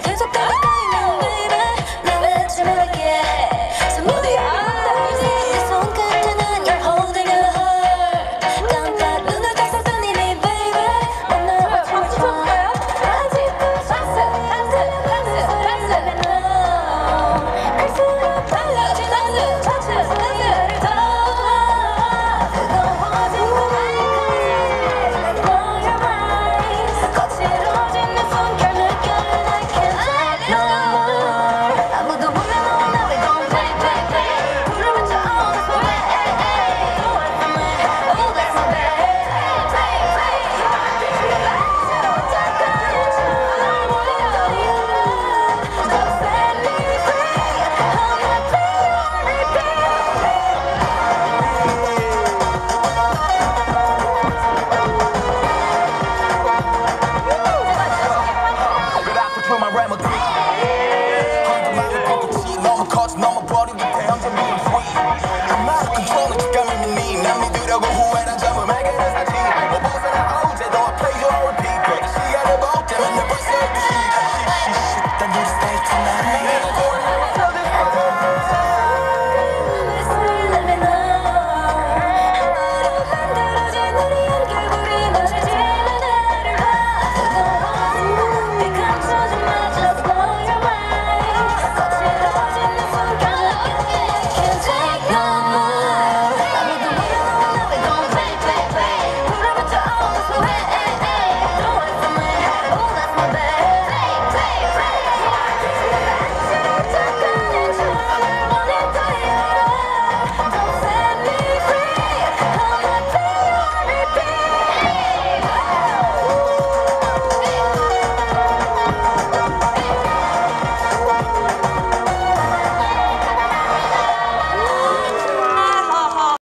계속 가. no